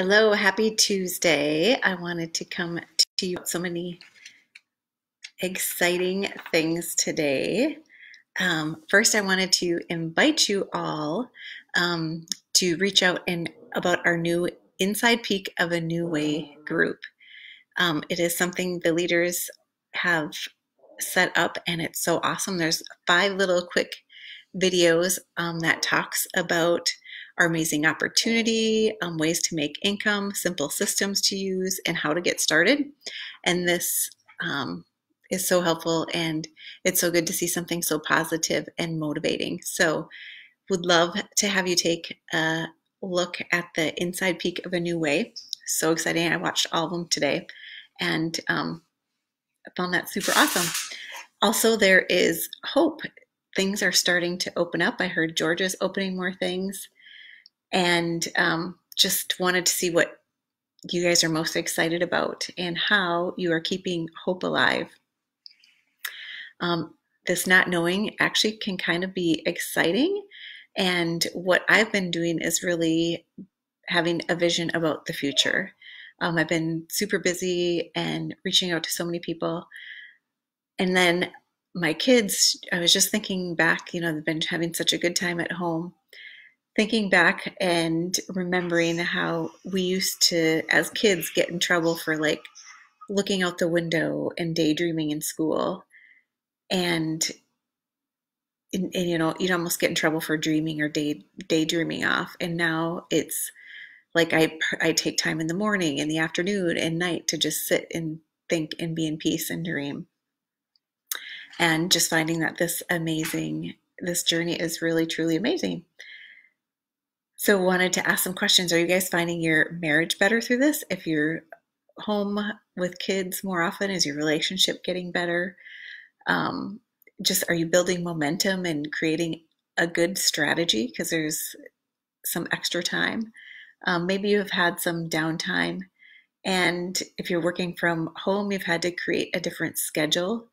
Hello, happy Tuesday. I wanted to come to you so many exciting things today. Um, first, I wanted to invite you all um, to reach out and about our new Inside Peek of a New Way group. Um, it is something the leaders have set up, and it's so awesome. There's five little quick videos um, that talks about our amazing opportunity, um, ways to make income, simple systems to use, and how to get started. And this um, is so helpful, and it's so good to see something so positive and motivating. So, would love to have you take a look at the inside peek of a new way. So exciting! I watched all of them today, and um, I found that super awesome. Also, there is hope. Things are starting to open up. I heard Georgia's opening more things and um, just wanted to see what you guys are most excited about and how you are keeping hope alive. Um, this not knowing actually can kind of be exciting. And what I've been doing is really having a vision about the future. Um, I've been super busy and reaching out to so many people. And then my kids, I was just thinking back, you know, they've been having such a good time at home thinking back and remembering how we used to, as kids, get in trouble for like looking out the window and daydreaming in school. And, and, and, you know, you'd almost get in trouble for dreaming or day daydreaming off. And now it's like I I take time in the morning, in the afternoon, and night to just sit and think and be in peace and dream. And just finding that this amazing this journey is really truly amazing. So, wanted to ask some questions. Are you guys finding your marriage better through this? If you're home with kids more often, is your relationship getting better? Um, just are you building momentum and creating a good strategy because there's some extra time? Um, maybe you have had some downtime. And if you're working from home, you've had to create a different schedule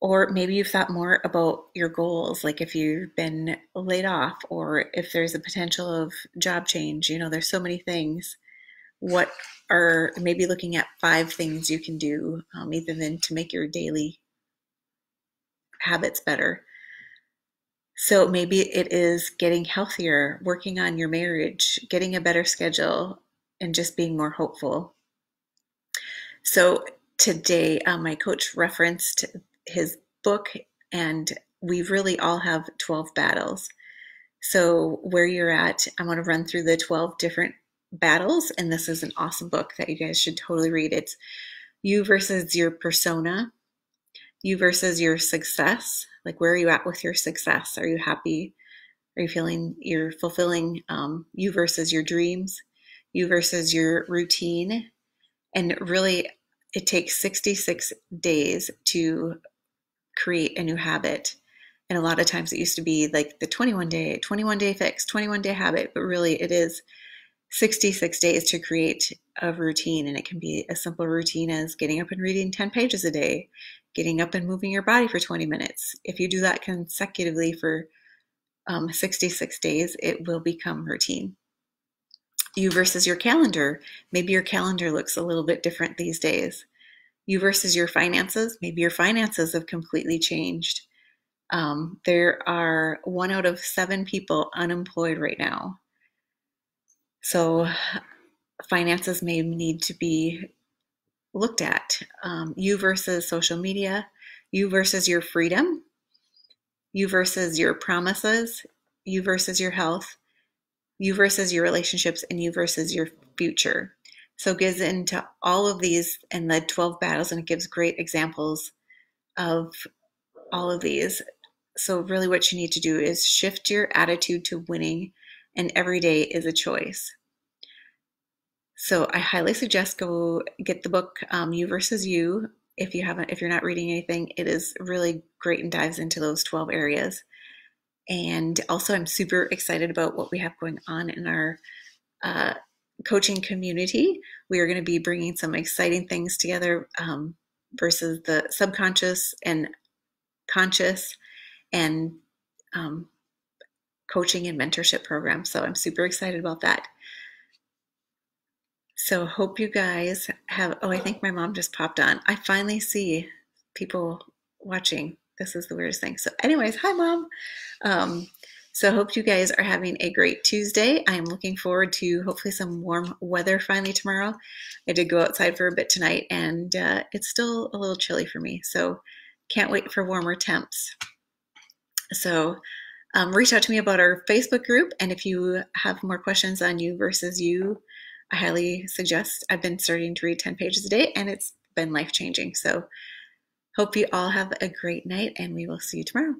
or maybe you've thought more about your goals, like if you've been laid off or if there's a potential of job change. You know, there's so many things. What are maybe looking at five things you can do, um, even then to make your daily habits better. So maybe it is getting healthier, working on your marriage, getting a better schedule, and just being more hopeful. So today, um, my coach referenced his book, and we really all have 12 battles. So, where you're at, I want to run through the 12 different battles, and this is an awesome book that you guys should totally read. It's you versus your persona, you versus your success. Like, where are you at with your success? Are you happy? Are you feeling you're fulfilling um, you versus your dreams, you versus your routine? And really, it takes 66 days to create a new habit. And a lot of times it used to be like the 21 day, 21 day fix, 21 day habit, but really it is 66 days to create a routine. And it can be a simple routine as getting up and reading 10 pages a day, getting up and moving your body for 20 minutes. If you do that consecutively for um, 66 days, it will become routine. You versus your calendar. Maybe your calendar looks a little bit different these days you versus your finances. Maybe your finances have completely changed. Um, there are one out of seven people unemployed right now. So, finances may need to be looked at. Um, you versus social media, you versus your freedom, you versus your promises, you versus your health, you versus your relationships, and you versus your future. So goes into all of these and led 12 battles, and it gives great examples of all of these. So, really, what you need to do is shift your attitude to winning, and every day is a choice. So, I highly suggest go get the book um, "You versus You." If you haven't, if you're not reading anything, it is really great and dives into those 12 areas. And also, I'm super excited about what we have going on in our uh, coaching community. We are going to be bringing some exciting things together um, versus the subconscious and conscious and um, coaching and mentorship program. So I'm super excited about that. So hope you guys have. Oh, I think my mom just popped on. I finally see people watching. This is the weirdest thing. So, anyways, hi mom. Um, so I hope you guys are having a great Tuesday. I'm looking forward to hopefully some warm weather finally tomorrow. I did go outside for a bit tonight, and uh, it's still a little chilly for me. So can't wait for warmer temps. So um, reach out to me about our Facebook group, and if you have more questions on you versus you I highly suggest. I've been starting to read 10 pages a day and it's been life changing. So, hope you all have a great night and we will see you tomorrow.